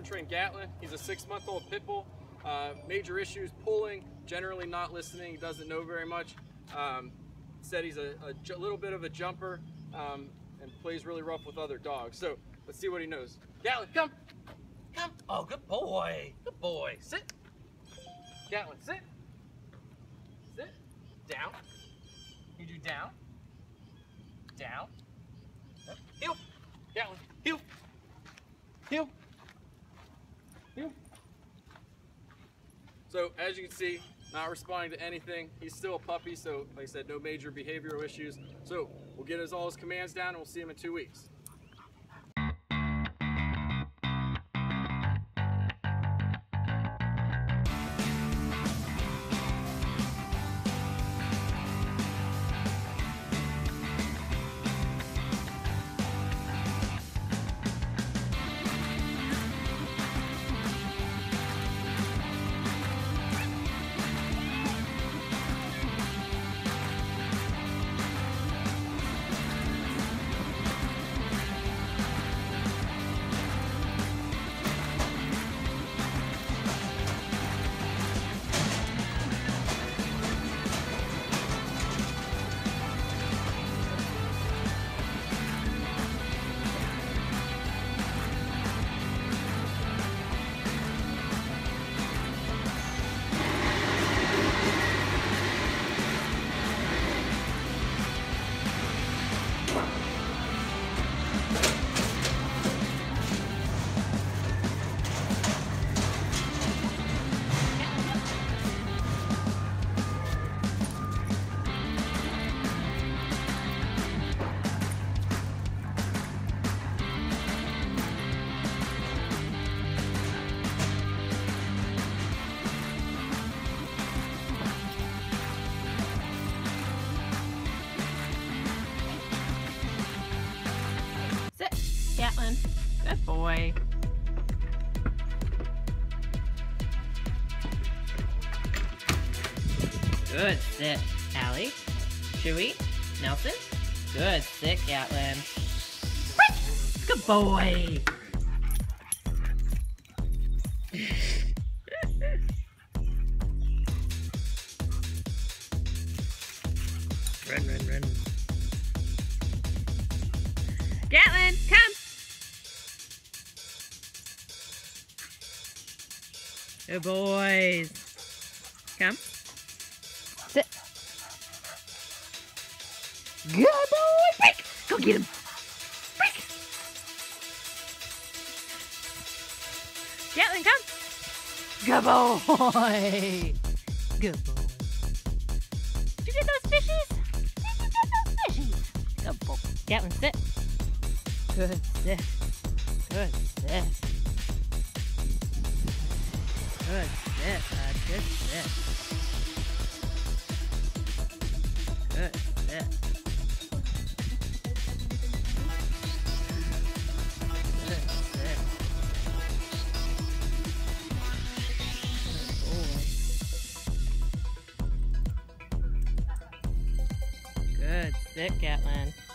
trained Gatlin. He's a six month old pit bull. Uh, major issues, pulling, generally not listening, doesn't know very much. Um, said he's a, a little bit of a jumper um, and plays really rough with other dogs. So let's see what he knows. Gatlin, come. Come. Oh, good boy. Good boy. Sit. Gatlin, sit. Sit. Down. You do down. Down. Heel. Gatlin. Heel. Heel. So as you can see, not responding to anything. He's still a puppy, so like I said, no major behavioral issues. So we'll get his all his commands down and we'll see him in two weeks. Good boy. Good sit, Allie. Chewy. Nelson. Good sit, Gatlin. Good boy. run, run, run. Gatlin, come. Good boys. Come. Sit. Good boy. Break. Go get him. Break. Gatlin, come. Good boy. Good boy. Did you get those fishies? Did you get those fishies? Good boy. Gatlin, sit. Good sit. Good sit. Good sit, bud. Good sit. Good sit. Good sit. Good.